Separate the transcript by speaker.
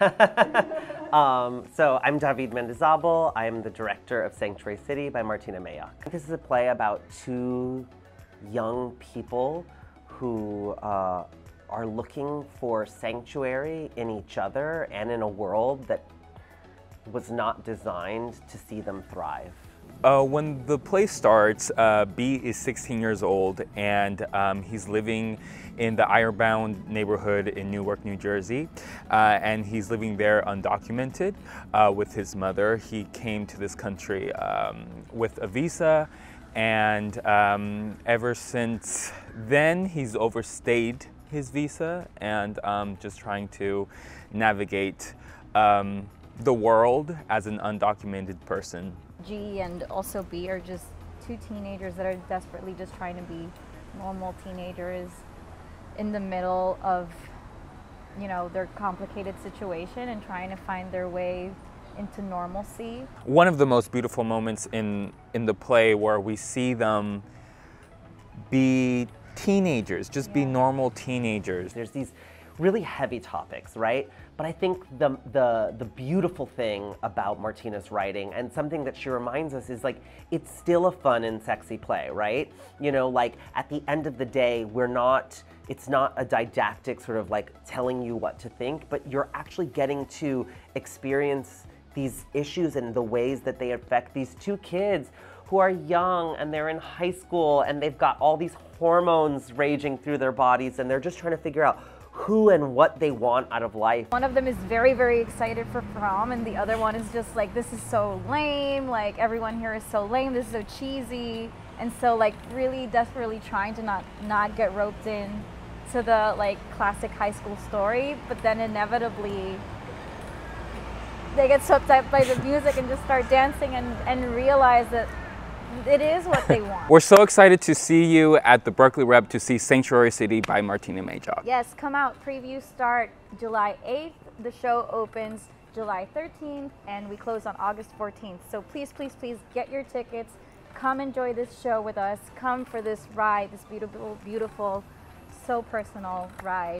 Speaker 1: um, so I'm David Mendizabal. I'm the director of Sanctuary City by Martyna Majok. This is a play about two young people who uh, are looking for sanctuary in each other and in a world that was not designed to see them thrive.
Speaker 2: Uh, when the play starts, uh, B is 16 years old and um, he's living in the Ironbound neighborhood in Newark, New Jersey. Uh, and he's living there undocumented uh, with his mother. He came to this country um, with a visa and um, ever since then he's overstayed his visa and um, just trying to navigate um, the world as an undocumented person.
Speaker 3: G and also B are just two teenagers that are desperately just trying to be normal teenagers in the middle of you know their complicated situation and trying to find their way into normalcy.
Speaker 2: One of the most beautiful moments in in the play where we see them be teenagers, just yeah. be normal teenagers.
Speaker 1: There's these really heavy topics, right? But I think the, the, the beautiful thing about Martyna's writing and something that she reminds us is like, it's still a fun and sexy play, right? You know, like at the end of the day, we're not, it's not a didactic sort of like telling you what to think, but you're actually getting to experience these issues and the ways that they affect these two kids who are young and they're in high school and they've got all these hormones raging through their bodies and they're just trying to figure out who and what they want out of life.
Speaker 3: One of them is very, very excited for prom, and the other one is just like, this is so lame. Like, everyone here is so lame. This is so cheesy. And so, like, really desperately trying to not, not get roped in to the, like, classic high school story, but then inevitably they get swept up by the music and just start dancing and, and realize that it is what they want.
Speaker 2: We're so excited to see you at the Berkeley Rep to see Sanctuary City by Martyna Majok.
Speaker 3: Yes, come out. Previews start July 8th. The show opens July 13th and we close on August 14th. So please, please, please get your tickets. Come enjoy this show with us. Come for this ride, this beautiful, beautiful, so personal ride.